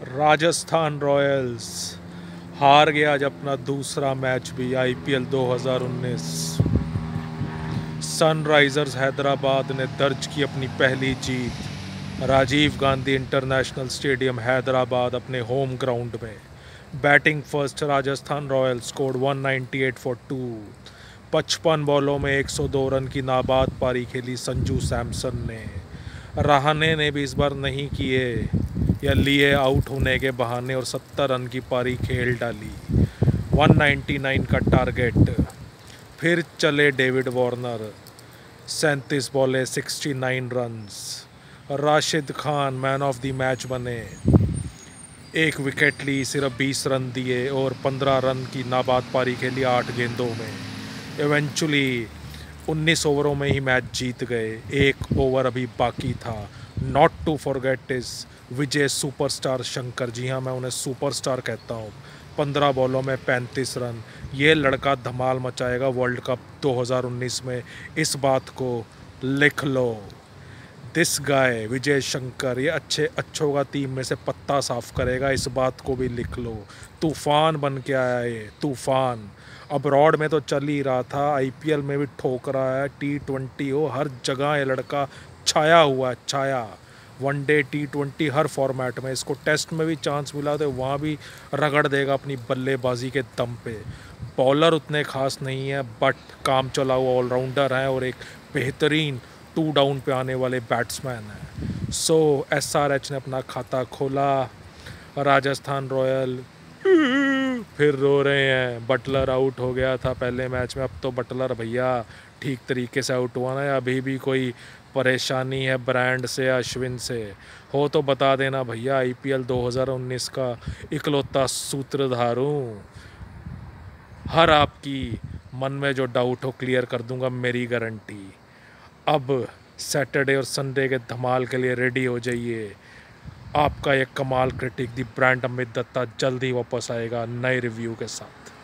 Rajasthan Royals. हार गया आज अपना दूसरा मैच भी आईपीएल 2019 सनराइजर्स हैदराबाद ने दर्ज की अपनी पहली जीत। राजीव गांधी इंटरनेशनल स्टेडियम हैदराबाद अपने होम ग्राउंड में। Batting first Rajasthan Royals score 198 for two पचपन बॉलों में 102 रन की नाबाद पारी खेली संजू सैमसन ने। रहाने ने भी इस बार नहीं किए। या लिए आउट होने के बहाने और सत्तर रन की पारी खेल डाली। 199 का टारगेट फिर चले डेविड वार्नर। सैंतीस बॉले 69 runs Rashid Khan man of the match बने। एक विकेट ली, सिर्फ़ 20 रन दिए और 15 रन की नाबाद पारी खेली आठ गेंदों में। इवेंचुअली 19 ओवरों में ही मैच जीत गए। एक ओवर अभी बाकी था। Not to forget is Vijay superstar Shankar ji. हाँ मैं उन्हें सुपरस्टार कहता हूँ। पंद्रह बॉलों में पैंतीस रन। ये लड़का धमाल मचाएगा वर्ल्ड कप 2019 में। इस बात को लिख लो। दिस गाय विजय शंकर, ये अच्छे, अच्छों का टीम में से, पत्ता साफ़ करेगा। इस बात को भी लिख लो। तूफ़ान बन के आया ये, तूफ़ान। अब्रॉड में तो चल ही रहा था। आईपीएल में भी ठोक रहा है। टी ट्वेंटी हो, हर जगह ये लड़का छाया हुआ छाया। वनडे टी ट्वेंटी हर फॉर्मेट में, इसको टेस्ट में भी चांस मिला तो वहाँ भी रगड़ देगा अपनी बल्लेबाजी के दम पे। बॉलर उतने खास नहीं है बट काम चला हुआ ऑलराउंडर हैं और एक बेहतरीन टू डाउन पे आने वाले बैट्समैन हैं। सो एस आर एच ने अपना खाता खोला। राजस्थान रॉयल। फिर रो रहे हैं। बटलर आउट हो गया था पहले मैच में। अब तो बटलर भैया ठीक तरीके से आउट हुआ ना। या अभी भी कोई परेशानी है ब्रांड से, अश्विन से। हो तो बता देना भैया आईपीएल 2019 का इकलौता सूत्रधार हूँ हर आपकी मन में जो डाउट हो क्लियर कर दूँगा, मेरी गारंटी अब सैटरडे और संडे के धमाल के लिए रेडी हो जाइए। आपका एक कमाल critic the brand Amit Dutta जल्दी वापस आएगा नए रिव्यू के साथ।